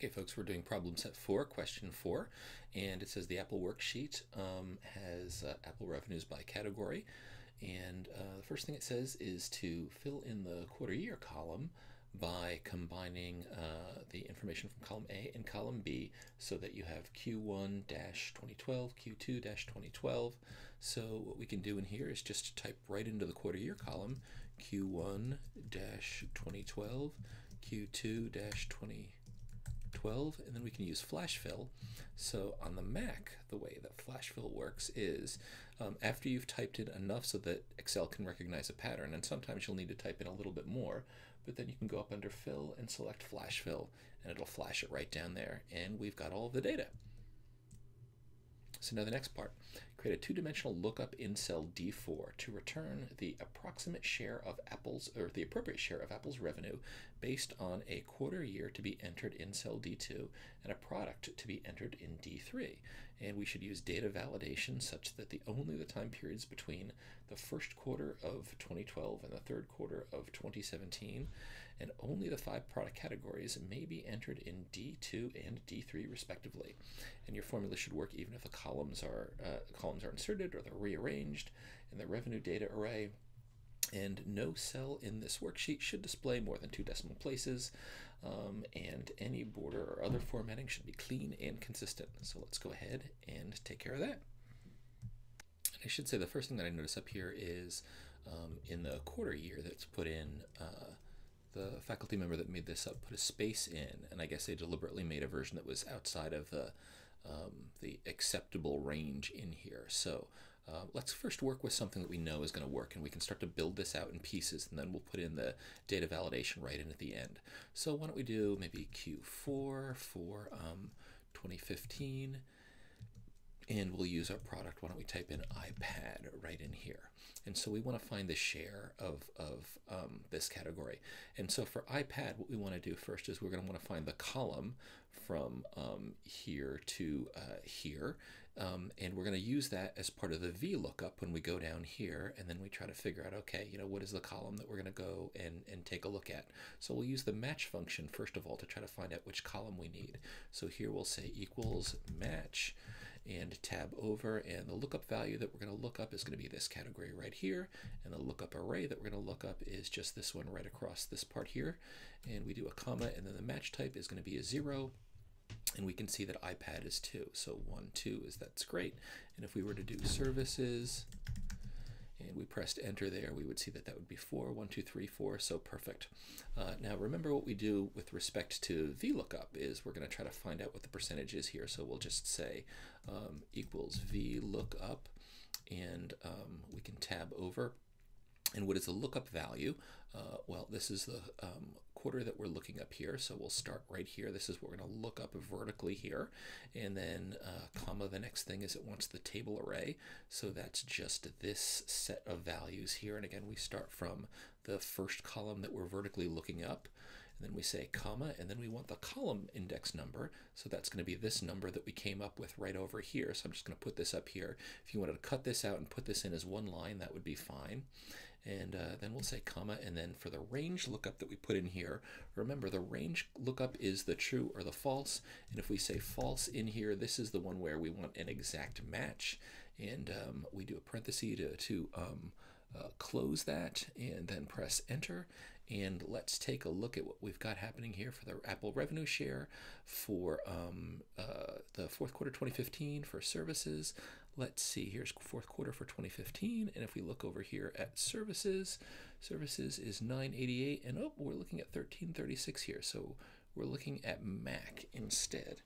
Okay, folks, we're doing problem set four, question four, and it says the Apple worksheet um, has uh, Apple revenues by category. And uh, the first thing it says is to fill in the quarter year column by combining uh, the information from column A and column B so that you have Q1 2012, Q2 2012. So, what we can do in here is just type right into the quarter year column Q1 2012, Q2 2012. 12 and then we can use flash fill. So on the Mac the way that flash fill works is um, after you've typed in enough so that Excel can recognize a pattern and sometimes you'll need to type in a little bit more but then you can go up under fill and select flash fill and it'll flash it right down there and we've got all the data so now the next part, create a two-dimensional lookup in cell D4 to return the approximate share of Apple's, or the appropriate share of Apple's revenue based on a quarter year to be entered in cell D2 and a product to be entered in D3. And we should use data validation such that the only the time periods between the first quarter of 2012 and the third quarter of 2017 and only the five product categories may be entered in D2 and D3 respectively. And your formula should work even if the columns are uh, columns are inserted or they're rearranged in the revenue data array. And no cell in this worksheet should display more than two decimal places. Um, and any border or other formatting should be clean and consistent. So let's go ahead and take care of that. And I should say the first thing that I notice up here is um, in the quarter year that's put in uh, the faculty member that made this up put a space in, and I guess they deliberately made a version that was outside of the um, the acceptable range in here. So uh, let's first work with something that we know is going to work, and we can start to build this out in pieces, and then we'll put in the data validation right in at the end. So why don't we do maybe Q4 for um, 2015, and we'll use our product. Why don't we type in iPad right in here? And so we want to find the share of, of um, this category. And so for iPad, what we want to do first is we're going to want to find the column from um, here to uh, here. Um, and we're going to use that as part of the VLOOKUP when we go down here and then we try to figure out, okay, you know, what is the column that we're going to go and, and take a look at. So we'll use the match function first of all to try to find out which column we need. So here we'll say equals match and tab over and the lookup value that we're going to look up is going to be this category right here and the lookup array that we're going to look up is just this one right across this part here and we do a comma and then the match type is going to be a zero and we can see that iPad is 2 so 1 2 is that's great and if we were to do services and we pressed enter there, we would see that that would be 4, 1, 2, 3, 4, so perfect. Uh, now remember what we do with respect to VLOOKUP is we're going to try to find out what the percentage is here, so we'll just say um, equals VLOOKUP, and um, we can tab over. And what is the lookup value? Uh, well, this is the um, quarter that we're looking up here. So we'll start right here. This is what we're going to look up vertically here. And then uh, comma, the next thing is it wants the table array. So that's just this set of values here. And again, we start from the first column that we're vertically looking up. And then we say comma, and then we want the column index number. So that's going to be this number that we came up with right over here. So I'm just going to put this up here. If you wanted to cut this out and put this in as one line, that would be fine and uh, then we'll say comma and then for the range lookup that we put in here remember the range lookup is the true or the false. And if we say false in here this is the one where we want an exact match. And um, we do a parenthesis to, to um, uh, close that and then press enter. And let's take a look at what we've got happening here for the Apple revenue share for um, uh, the fourth quarter 2015 for services. Let's see, here's fourth quarter for 2015. And if we look over here at services, services is 988. And oh, we're looking at 1336 here. So we're looking at Mac instead.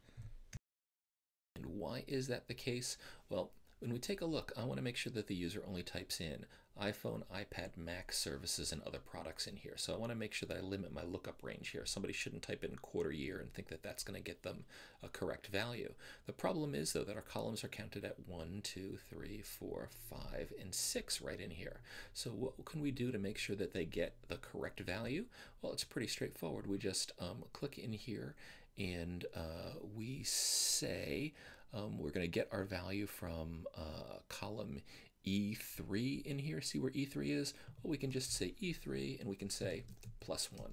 And why is that the case? Well, when we take a look, I want to make sure that the user only types in iPhone, iPad, Mac services, and other products in here. So I want to make sure that I limit my lookup range here. Somebody shouldn't type in quarter year and think that that's going to get them a correct value. The problem is, though, that our columns are counted at 1, 2, 3, 4, 5, and 6 right in here. So what can we do to make sure that they get the correct value? Well, it's pretty straightforward. We just um, click in here and uh, we say um, we're going to get our value from uh, column E3 in here. See where E3 is? Well, we can just say E3 and we can say plus 1.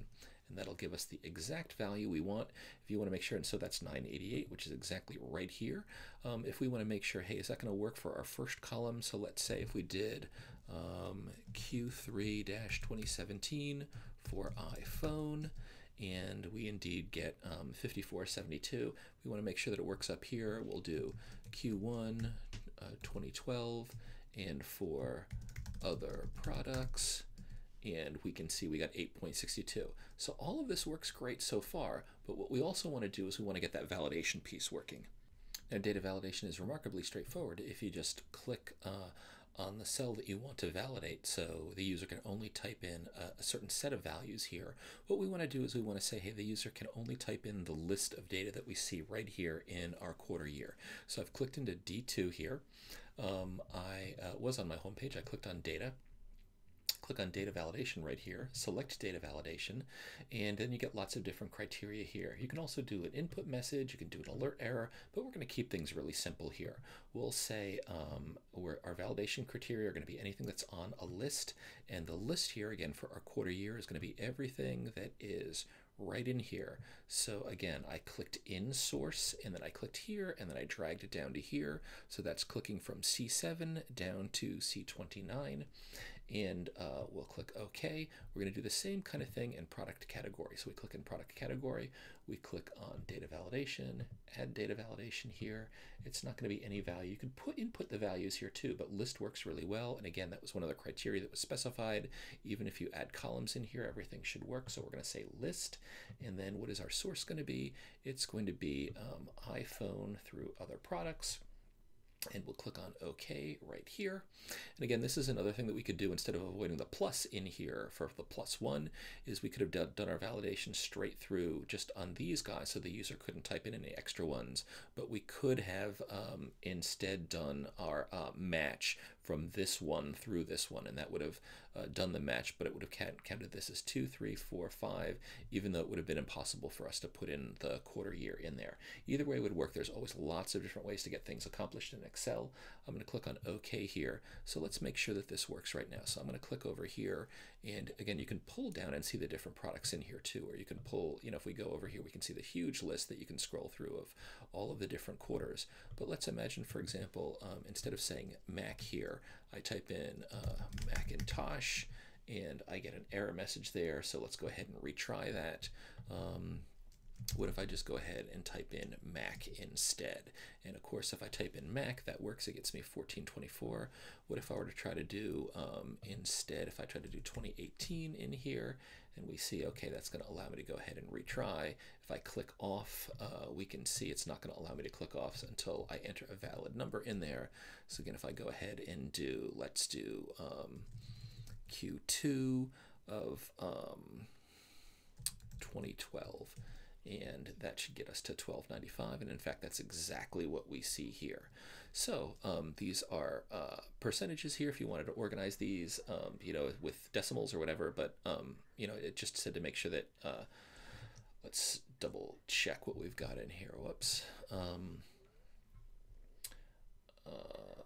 and that'll give us the exact value we want. If you want to make sure, and so that's 988, which is exactly right here. Um, if we want to make sure, hey, is that going to work for our first column? So let's say if we did um, Q3-2017 for iPhone, and we indeed get um, 5472. We want to make sure that it works up here. We'll do Q1 uh, 2012 and for other products and we can see we got 8.62. So all of this works great so far, but what we also want to do is we want to get that validation piece working. Now data validation is remarkably straightforward. If you just click uh, on the cell that you want to validate so the user can only type in a, a, certain set of values here. What we want to do is we want to say, hey, the user can only type in the list of data that we see right here in our quarter year. So I've clicked into D2 here. Um, I uh, was on my home page. I clicked on data click on data validation right here, select data validation, and then you get lots of different criteria here. You can also do an input message, you can do an alert error, but we're going to keep things really simple here. We'll say um, our validation criteria are going to be anything that's on a list, and the list here, again, for our quarter year is going to be everything that is right in here. So again, I clicked in source and then I clicked here and then I dragged it down to here. So that's clicking from C7 down to C29 and uh, we'll click OK. We're going to do the same kind of thing in product category. So we click in product category, we click on data validation, add data validation here. It's not going to be any value. You can put input the values here too, but list works really well. And again, that was one of the criteria that was specified. Even if you add columns in here, everything should work. So we're going to say list. And then what is our source going to be? It's going to be um, iPhone through other products and we'll click on OK right here. And again, this is another thing that we could do instead of avoiding the plus in here for the plus one, is we could have done, our validation straight through just on these guys so the user couldn't type in any extra ones, but we could have um, instead done our uh, match from this one through this one, and that would have uh, done the match, but it would have counted this as two, three, four, five, even though it would have been impossible for us to put in the quarter year in there. Either way would work. There's always lots of different ways to get things accomplished in Excel. I'm going to click on OK here. So let's make sure that this works right now. So I'm going to click over here, and again, you can pull down and see the different products in here too, or you can pull, you know, if we go over here, we can see the huge list that you can scroll through of all of the different quarters. But let's imagine, for example, um, instead of saying Mac here, I type in uh, Macintosh and I get an error message there. So let's go ahead and retry that. Um, what if I just go ahead and type in Mac instead? And of course, if I type in Mac, that works. It gets me 1424. What if I were to try to do um, instead, if I try to do 2018 in here, and we see, okay, that's going to allow me to go ahead and retry. If I click off, uh, we can see it's not going to allow me to click off until I enter a valid number in there. So again, if I go ahead and do, let's do um, Q2 of um, 2012 and that should get us to 1295 and in fact that's exactly what we see here. So um, these are uh, percentages here if you wanted to organize these um, you know with decimals or whatever but um, you know it just said to make sure that uh, let's double check what we've got in here. Whoops. Um, uh,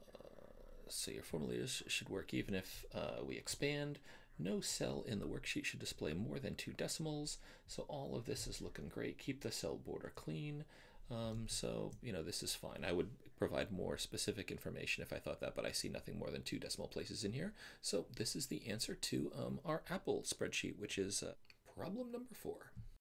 so your formulas should work even if uh, we expand no cell in the worksheet should display more than two decimals. So all of this is looking great. Keep the cell border clean. Um, so, you know, this is fine. I would provide more specific information if I thought that, but I see nothing more than two decimal places in here. So this is the answer to um, our Apple spreadsheet, which is uh, problem number four.